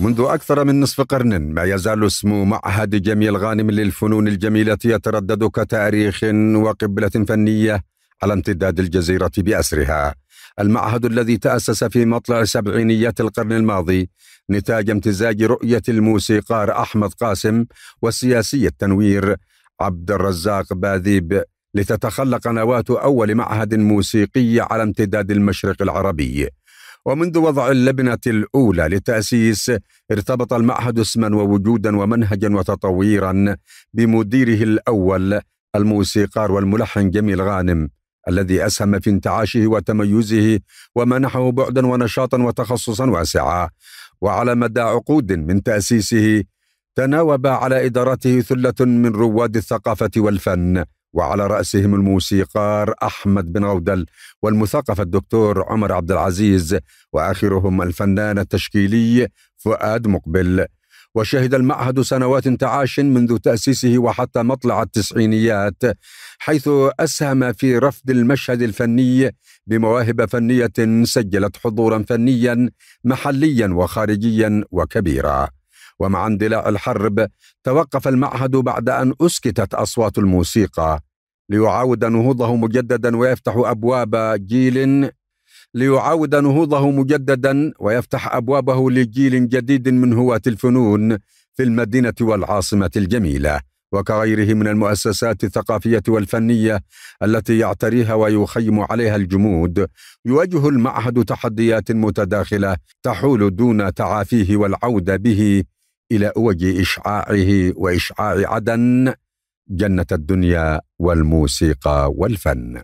منذ أكثر من نصف قرن ما يزال اسم معهد جميل غانم للفنون الجميلة يتردد كتاريخ وقبلة فنية على امتداد الجزيرة بأسرها. المعهد الذي تأسس في مطلع سبعينيات القرن الماضي نتاج امتزاج رؤية الموسيقار أحمد قاسم والسياسي التنوير عبد الرزاق باذيب لتتخلق نواة أول معهد موسيقي على امتداد المشرق العربي. ومنذ وضع اللبنة الأولى للتأسيس ارتبط المعهد اسما ووجودا ومنهجا وتطويرا بمديره الأول الموسيقار والملحن جميل غانم الذي أسهم في انتعاشه وتميزه ومنحه بعدا ونشاطا وتخصصا واسعا وعلى مدى عقود من تأسيسه تناوب على إدارته ثلة من رواد الثقافة والفن. وعلى رأسهم الموسيقار أحمد بن غودل والمثقف الدكتور عمر عبد العزيز وآخرهم الفنان التشكيلي فؤاد مقبل. وشهد المعهد سنوات تعاش منذ تأسيسه وحتى مطلع التسعينيات حيث أسهم في رفض المشهد الفني بمواهب فنية سجلت حضورا فنيا محليا وخارجيا وكبيرا. ومع اندلاع الحرب توقف المعهد بعد أن أسكتت أصوات الموسيقى. ليعاود نهوضه مجددا ويفتح أبواب جيل ليعاود نهوضه مجددا ويفتح أبوابه لجيل جديد من هواة الفنون في المدينة والعاصمة الجميلة وكغيره من المؤسسات الثقافية والفنية التي يعتريها ويخيم عليها الجمود. يواجه المعهد تحديات متداخلة تحول دون تعافيه والعودة به إلى اوج إشعاعه وإشعاع عدن. جنة الدنيا والموسيقى والفن.